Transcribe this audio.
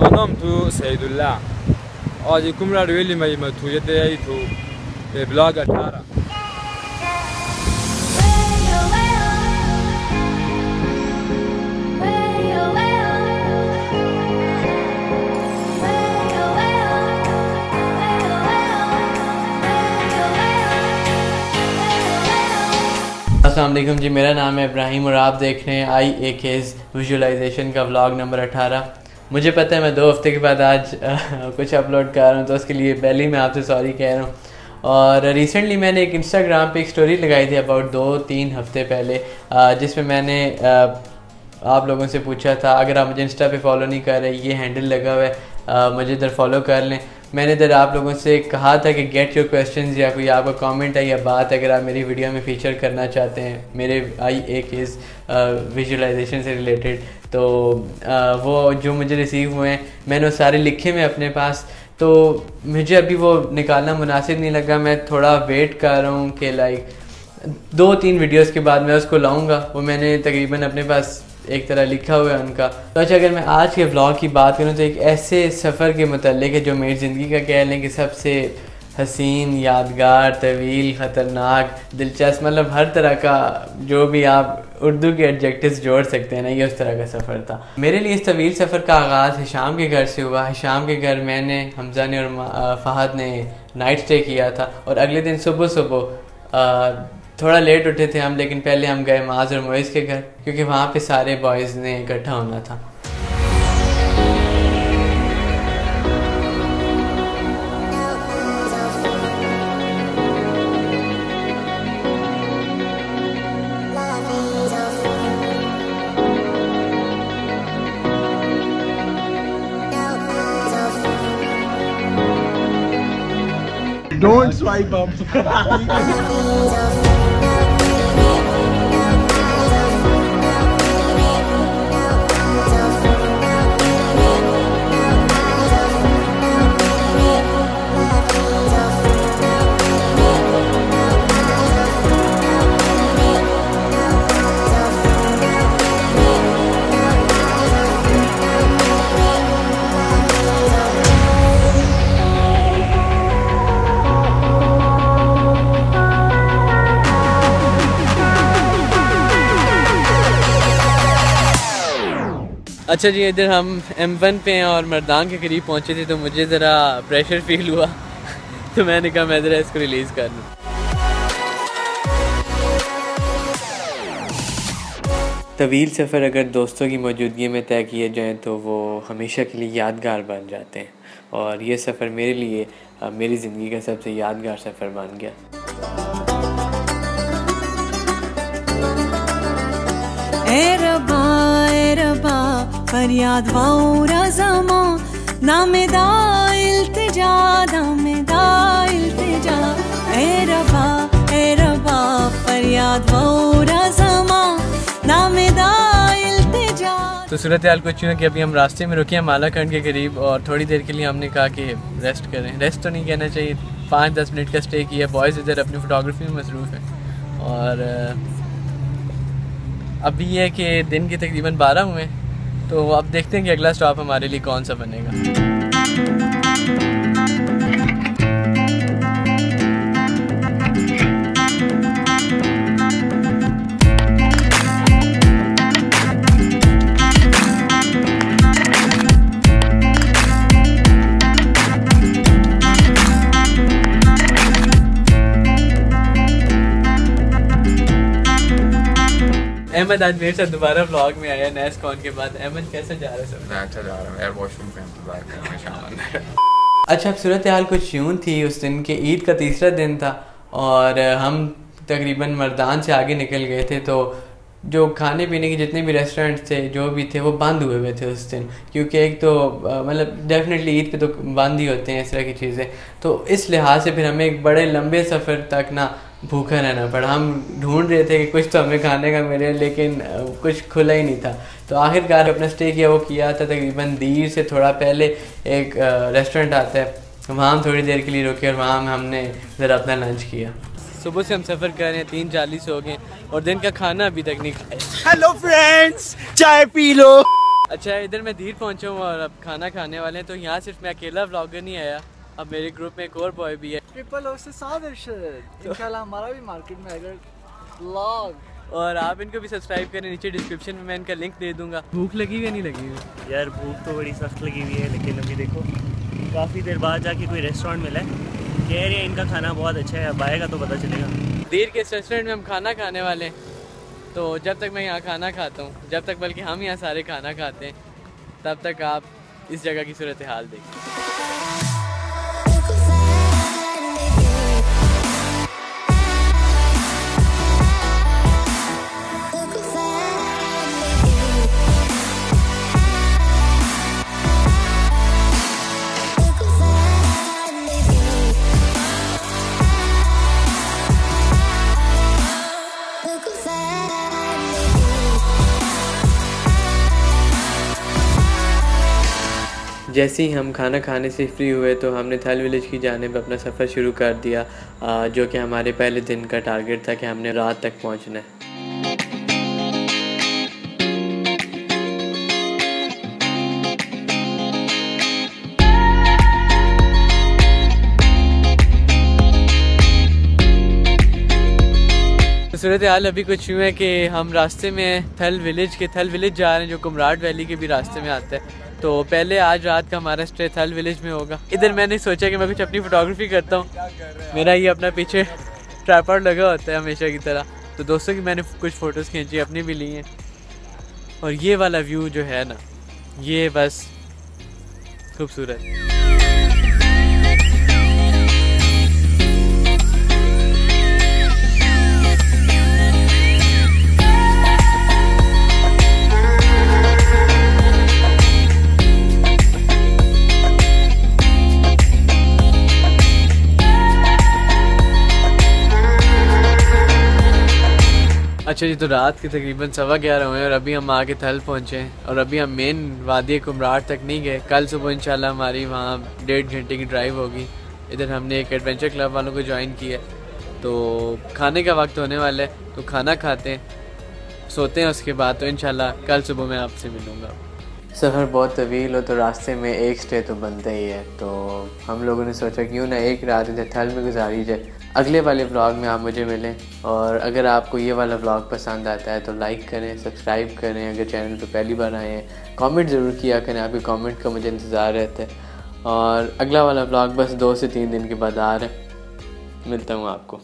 Anam tu Saidullah. Aji kumra really mai ma tu yete ai tu e blog atara. السلام علیکم جی میرا نام ہے ابراہیم اور آپ دیکھ رہے ہیں آئی اے کیز ویژولائزیشن کا ولاگ نمبر اٹھارہ مجھے پتہ ہے میں دو ہفتے کے بعد آج کچھ اپلوڈ کر رہا ہوں تو اس کے لیے پہلے ہی میں آپ سے سوری کہہ رہا ہوں۔ اور ریسنٹلی میں نے ایک انسٹاگرام پہ ایک سٹوری لگائی تھی اباؤٹ دو، تین ہفتے پہلے جس میں میں نے آپ لوگوں سے پوچھا تھا، اگر آپ مجھے انسٹا پہ فالو نہیں کر رہے، یہ ہینڈل لگا ہوا ہے مجھے ادھر فالو کر لیں۔ میں نے ادھر آپ لوگوں سے کہا تھا کہ گیٹ یور کویشچنز یا کوئی آپ کا کامنٹ ہے یا بات اگر آپ میری ویڈیو میں فیچر کرنا چاہتے ہیں، میرے آئی اے کیز ویژولائزیشن سے ریلیٹڈ تو وہ جو مجھے ریسیو ہوئے ہیں، میں نے وہ سارے لکھے میں اپنے پاس، تو مجھے ابھی وہ نکالنا مناسب نہیں لگا، میں تھوڑا ویٹ کر رہا ہوں کہ لائک دو تین ویڈیوز کے بعد میں اس کو لاؤں گا، وہ میں نے تقریباً اپنے پاس ایک طرح لکھا ہوا ہے ان کا۔ تو اچھا اگر میں آج کے ولاگ کی بات کروں تو ایک ایسے سفر کے متعلق ہے جو میری زندگی کا کہہ لیں کہ سب سے حسین، یادگار، طویل، خطرناک، دلچسپ مطلب ہر طرح کا جو بھی آپ اردو کے ایڈجیکٹوز جوڑ سکتے ہیں نا، یہ اس طرح کا سفر تھا۔ میرے لیے اس طویل سفر کا آغاز حشام کے گھر سے ہوا۔ حشام کے گھر میں نے، حمزہ نے اور فہد نے نائٹ سٹے کیا تھا۔ اور اگلے دن صبح صبح تھوڑا لیٹ اٹھے تھے ہم، لیکن پہلے ہم گئے معاذ اور موئز کے گھر، کیونکہ وہاں پہ سارے بوائز نے اکٹھا ہونا تھا Don't swipe up. اچھا جی ادھر ہم ایم ون پہ ہیں اور مردان کے قریب پہنچے تھے تو مجھے ذرا پریشر فیل ہوا تو میں نے کہا میں ذرا اس کو ریلیز کر لوں۔ طویل سفر اگر دوستوں کی موجودگی میں طے کیے جائیں تو وہ ہمیشہ کے لیے یادگار بن جاتے ہیں۔ اور یہ سفر میرے لیے، میری زندگی کا سب سے یادگار سفر بن گیا۔ اے ربا فریاد واؤ زما نام دا التجا، نام دا التجا. اے ربا اے ربا، فریاد واؤ زما نام دا التجا. تو صورتحال کچھ یوں کہ ابھی ہم راستے میں رکے ہیں مالا کنڈ کے قریب اور تھوڑی دیر کے لیے ہم نے کہا کہ ریسٹ کریں۔ ریسٹ تو نہیں کہنا چاہیے، پانچ دس منٹ کا اسٹے کیا۔ بوائز ادھر اپنی فوٹوگرافی میں مصروف ہیں۔ اور، ابھی یہ ہے کہ دن کے تقریباً بارہ ہوئے تو اب دیکھتے ہیں کہ اگلا اسٹاپ ہمارے لیے کون سا بنے گا۔ احمد آج میرے ساتھ دوبارہ ولاگ میں آیا نیس کون کے بعد۔ احمد کیسا جا رہا ہے سب؟ میں اچھا جا رہا ہوں۔ ایئر واش روم کا انتظار کر رہا ہوں شام اچھا اب صورتحال کچھ یوں تھی۔ اس دن کہ عید کا تیسرا دن تھا اور ہم تقریباً مردان سے آگے نکل گئے تھے۔ تو جو کھانے پینے کے جتنے بھی ریسٹورینٹس تھے جو بھی تھے وہ بند ہوئے ہوئے تھے اس دن۔ کیونکہ ایک تو مطلب ڈیفینیٹلی عید پہ تو بند ہی ہوتے ہیں اس طرح کی چیزیں۔ تو اس لحاظ سے پھر ہمیں ایک بڑے لمبے سفر تک نا بھوکا رہنا۔ پڑا ہم ڈھونڈ رہے تھے کہ کچھ تو ہمیں کھانے کا ملے لیکن کچھ کھلا ہی نہیں تھا۔ تو آخر کار اپنا اسٹے کیا وہ کیا تھا تقریباً دیر سے تھوڑا پہلے ایک ریسٹورینٹ آتا ہے۔ وہاں ہم تھوڑی دیر کے لیے رکے اور وہاں ہم نے ذرا اپنا لنچ کیا۔ صبح سے ہم سفر کر رہے ہیں تین چالیس ہو گئے اور دن کا کھانا ابھی تک نہیں کھایا۔ ہیلو فرینڈس چائے پی لو۔ اچھا ادھر میں دیر پہنچا ہوں اور اب کھانا کھانے والے ہیں۔ تو یہاں صرف میں اکیلا ولاگر نہیں آیا۔ اب میرے گروپ میں ایک اور بوائے بھی ہے۔ ٹرپل او سے ساتھ ارشد۔ انشاءاللہ ہمارا بھی مارکیٹ میں اگر بلاگ اور آپ ان کو بھی سبسکرائب کریں۔ نیچے ڈسکرپشن میں میں ان کا لنک دے دوں گا۔ بھوک لگی ہوئی نہیں لگی ہوئی؟ یار بھوک تو بڑی سخت لگی ہوئی ہے لیکن ابھی دیکھو۔ کافی دیر بعد جا کے کوئی ریسٹورینٹ ملا ہے۔ کہہ رہے ہیں ان کا کھانا بہت اچھا ہے اب آئے گا تو پتہ چلے گا۔ دیر کے اس ریسٹورینٹ میں ہم کھانا کھانے والے ہیں۔ تو جب تک میں یہاں کھانا کھاتا ہوں جب تک بلکہ ہم یہاں سارے کھانا کھاتے ہیں تب تک آپ اس جگہ کی صورتحال دیکھیں۔ جیسے ہی ہم کھانا کھانے سے فری ہوئے تو ہم نے تھل ولیج کی جانب اپنا سفر شروع کر دیا جو کہ ہمارے پہلے دن کا ٹارگیٹ تھا کہ ہم نے رات تک پہنچنا ہے۔ صورت حال ابھی کچھ یوں ہے کہ ہم راستے میں تھل ولیج کے تھل ولیج جا رہے ہیں جو کمراٹ ویلی کے بھی راستے میں آتا ہے تو پہلے آج رات کا ہمارا اسٹے تھل ولیج میں ہوگا۔ ادھر میں نے سوچا کہ میں کچھ اپنی فوٹوگرافی کرتا ہوں۔ میرا یہ اپنا پیچھے ٹراپر لگا ہوتا ہے ہمیشہ کی طرح۔ تو دوستوں کی میں نے کچھ فوٹوز کھینچی، اپنی بھی لی ہیں۔ اور یہ والا ویو جو ہے نا، یہ بس خوبصورت۔ اچھا جی تو رات کے تقریباً سوا گیارہ ہوئے ہیں اور ابھی ہم آگے تھل پہنچے ہیں اور ابھی ہم مین وادی کمراٹ تک نہیں گئے۔ کل صبح انشاءاللہ ہماری وہاں ڈیڑھ گھنٹے کی ڈرائیو ہوگی۔ ادھر ہم نے ایک ایڈونچر کلب والوں کو جوائن کیا ہے۔ تو کھانے کا وقت ہونے والا ہے، تو کھانا کھاتے ہیں، سوتے ہیں اس کے بعد۔ تو انشاءاللہ کل صبح میں آپ سے ملوں گا۔ سفر بہت طویل ہو، تو راستے میں ایک سٹے تو بنتا ہی ہے۔ تو ہم لوگوں نے سوچا کیوں نہ ایک رات ادھر تھل میں گزاری جائے۔ اگلے والے ولاگ میں آپ مجھے ملیں اور اگر آپ کو یہ والا ولاگ پسند آتا ہے تو لائک کریں سبسکرائب کریں، اگر چینل پہ پہلی بار آئے ہیں کامنٹ ضرور کیا کریں، آپ کے کامنٹ کا مجھے انتظار رہتا ہے اور اگلا والا ولاگ بس دو سے تین دن کے بعد آ رہا ہے۔ ملتا ہوں آپ کو۔